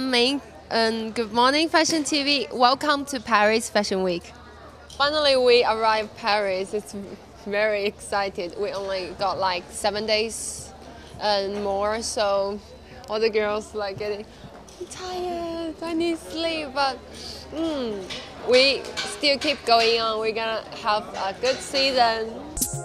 Ming, and good morning, Fashion TV. Welcome to Paris Fashion Week. Finally, we arrived Paris. It's very excited. We only got like seven days and more, so all the girls like getting tired. I need sleep, but mm, we still keep going on. We're gonna have a good season.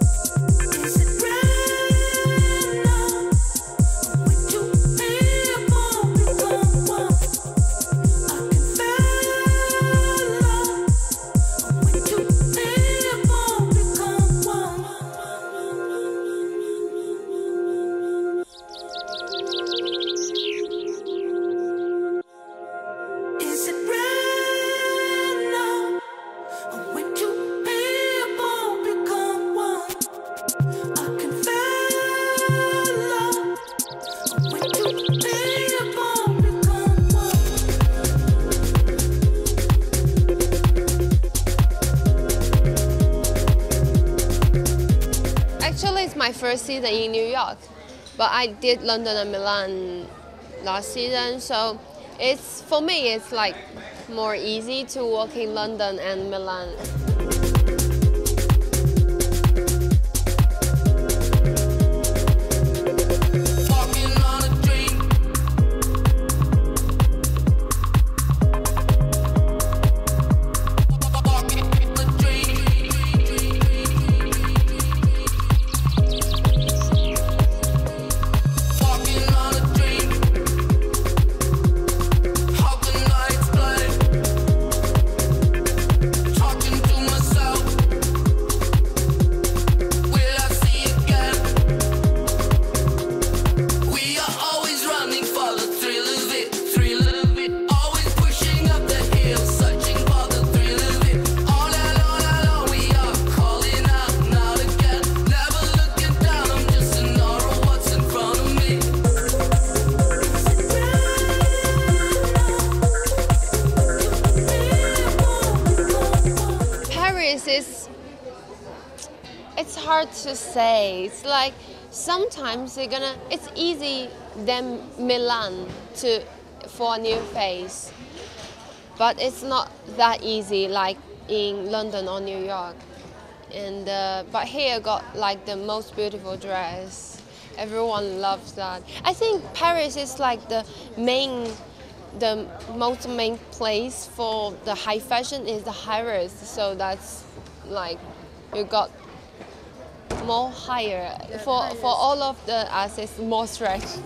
First season in New York, but I did London and Milan last season, so it's for me it's like more easy to walk in London and Milan. Hard to say. It's like sometimes you're gonna it's easy than Milan to for a new face. But it's not that easy like in London or New York. And uh, but here got like the most beautiful dress. Everyone loves that. I think Paris is like the main the most main place for the high fashion is the Harrods, so that's like you got more higher for for all of the assets more stretch.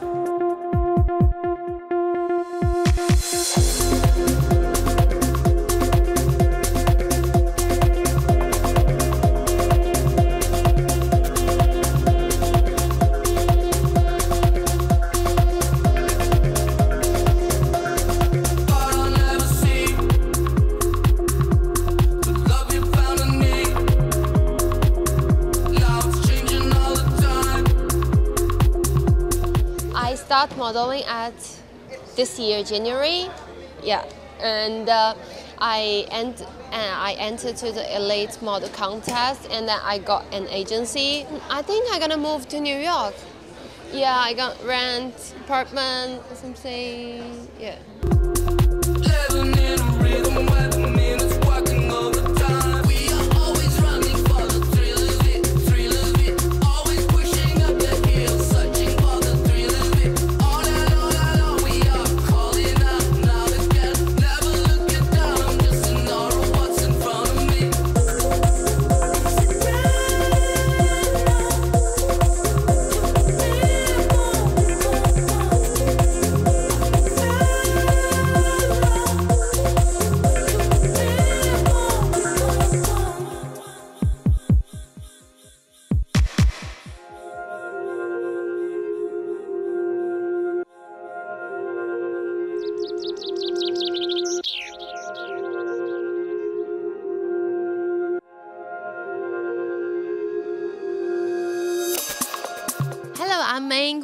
Modeling at this year January, yeah, and uh, I ent- uh, I entered to the elite model contest, and then I got an agency. I think I'm gonna move to New York. Yeah, I got rent apartment something. Yeah.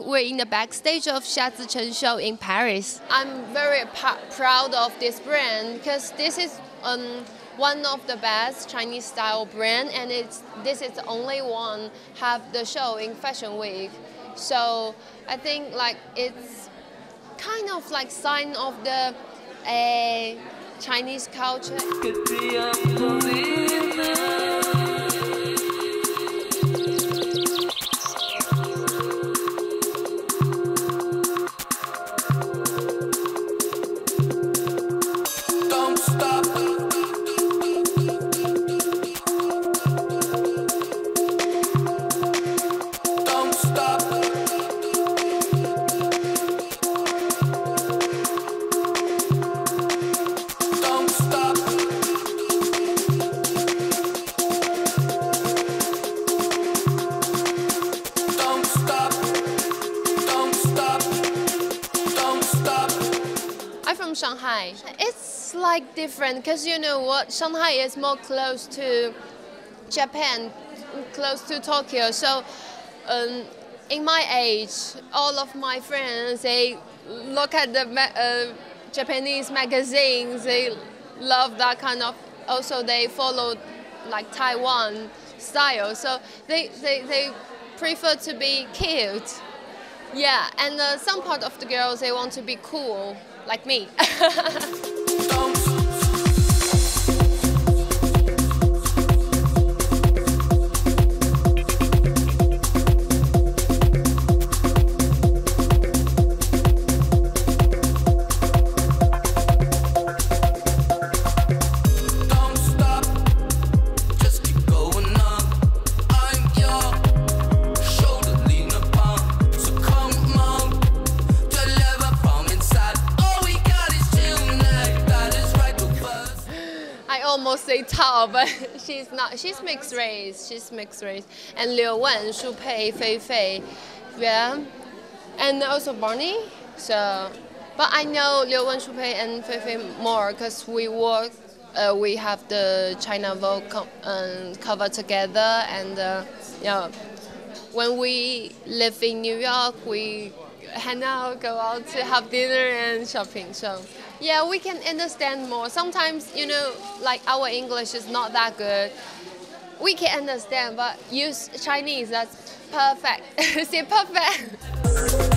I'm We're in the backstage of Shiatzy Chen show in Paris. I'm very pa- proud of this brand because this is um, one of the best Chinese style brand, and it's this is the only one have the show in Fashion Week. So I think like it's kind of like sign of the uh, Chinese culture. Like different because you know what? Shanghai is more close to Japan, close to Tokyo. So, um, in my age, all of my friends they look at the ma- uh, Japanese magazines. They love that kind of. Also, they follow like Taiwan style. So they they, they prefer to be cute. Yeah, and uh, some part of the girls they want to be cool, like me. say Tao, but she's not. She's mixed race. She's mixed race. And Liu Wen, Shu Pei, Fei Fei, yeah, and also Barney. So, but I know Liu Wen, Shu Pei, and Fei Fei more because we work. Uh, we have the China Vogue co- um, cover together, and uh, yeah, when we live in New York, we hang out, go out to have dinner and shopping. So yeah, we can understand more. Sometimes you know, like our English is not that good. We can understand, but use Chinese. That's perfect. C'est perfect.